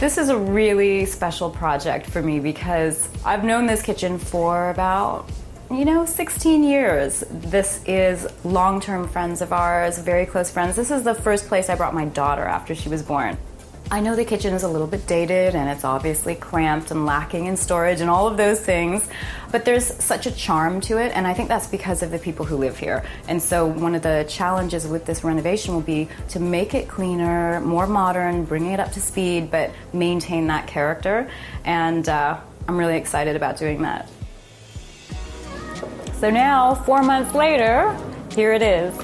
This is a really special project for me because I've known this kitchen for about, you know, 16 years. This is long term friends of ours, very close friends. This is the first place I brought my daughter after she was born. I know the kitchen is a little bit dated and it's obviously cramped and lacking in storage and all of those things, but there's such a charm to it, and I think that's because of the people who live here. And so, one of the challenges with this renovation will be to make it cleaner, more modern, bringing it up to speed, but maintain that character. And uh, I'm really excited about doing that. So, now, four months later, here it is.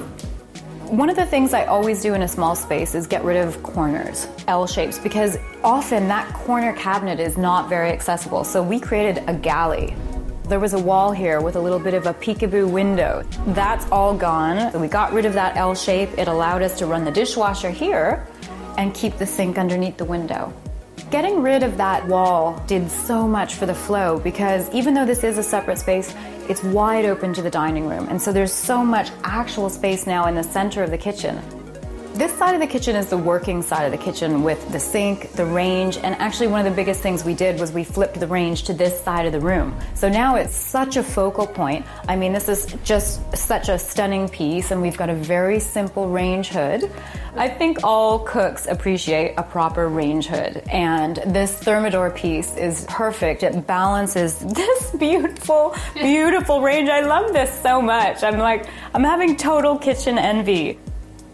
One of the things I always do in a small space is get rid of corners, L shapes, because often that corner cabinet is not very accessible. So we created a galley. There was a wall here with a little bit of a peekaboo window. That's all gone. So we got rid of that L shape. It allowed us to run the dishwasher here and keep the sink underneath the window. Getting rid of that wall did so much for the flow because even though this is a separate space, it's wide open to the dining room. And so there's so much actual space now in the center of the kitchen. This side of the kitchen is the working side of the kitchen with the sink, the range, and actually one of the biggest things we did was we flipped the range to this side of the room. So now it's such a focal point. I mean, this is just such a stunning piece, and we've got a very simple range hood. I think all cooks appreciate a proper range hood, and this Thermador piece is perfect. It balances this beautiful, beautiful range. I love this so much. I'm like, I'm having total kitchen envy.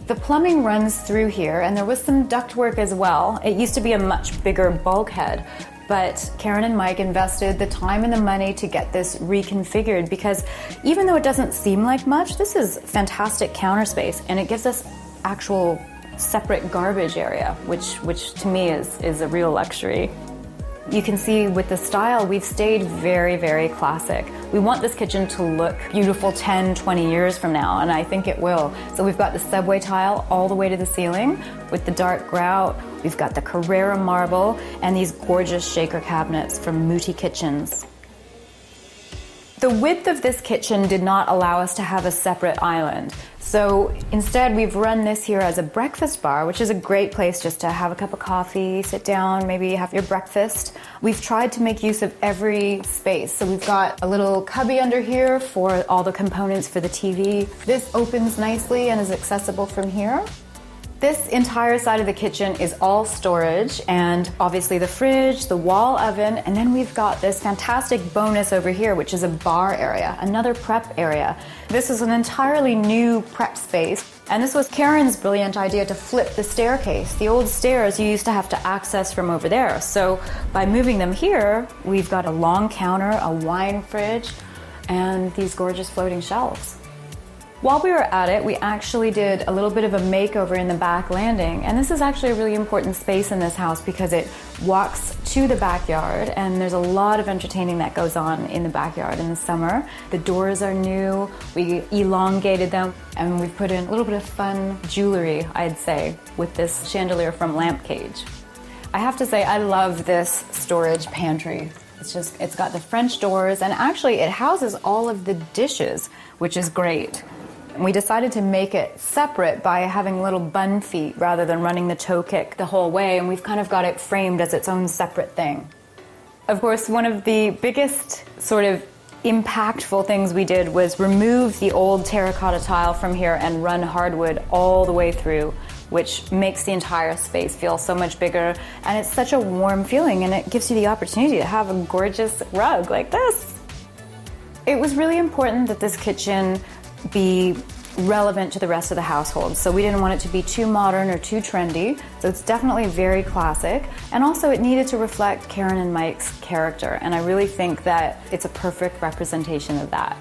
The plumbing runs through here, and there was some ductwork as well. It used to be a much bigger bulkhead, but Karen and Mike invested the time and the money to get this reconfigured because even though it doesn't seem like much, this is fantastic counter space and it gives us actual separate garbage area, which which to me is is a real luxury. You can see with the style, we've stayed very, very classic. We want this kitchen to look beautiful 10, 20 years from now, and I think it will. So we've got the subway tile all the way to the ceiling with the dark grout. We've got the Carrara marble and these gorgeous shaker cabinets from Muti Kitchens. The width of this kitchen did not allow us to have a separate island. So instead, we've run this here as a breakfast bar, which is a great place just to have a cup of coffee, sit down, maybe have your breakfast. We've tried to make use of every space. So we've got a little cubby under here for all the components for the TV. This opens nicely and is accessible from here. This entire side of the kitchen is all storage and obviously the fridge, the wall oven, and then we've got this fantastic bonus over here, which is a bar area, another prep area. This is an entirely new prep space. And this was Karen's brilliant idea to flip the staircase. The old stairs you used to have to access from over there. So by moving them here, we've got a long counter, a wine fridge, and these gorgeous floating shelves. While we were at it, we actually did a little bit of a makeover in the back landing. And this is actually a really important space in this house because it walks to the backyard and there's a lot of entertaining that goes on in the backyard in the summer. The doors are new, we elongated them, and we've put in a little bit of fun jewelry, I'd say, with this chandelier from Lamp Cage. I have to say, I love this storage pantry. It's just, it's got the French doors, and actually, it houses all of the dishes, which is great. We decided to make it separate by having little bun feet rather than running the toe kick the whole way, and we've kind of got it framed as its own separate thing. Of course, one of the biggest sort of impactful things we did was remove the old terracotta tile from here and run hardwood all the way through, which makes the entire space feel so much bigger. And it's such a warm feeling, and it gives you the opportunity to have a gorgeous rug like this. It was really important that this kitchen be relevant to the rest of the household. So we didn't want it to be too modern or too trendy. So it's definitely very classic. And also it needed to reflect Karen and Mike's character. And I really think that it's a perfect representation of that.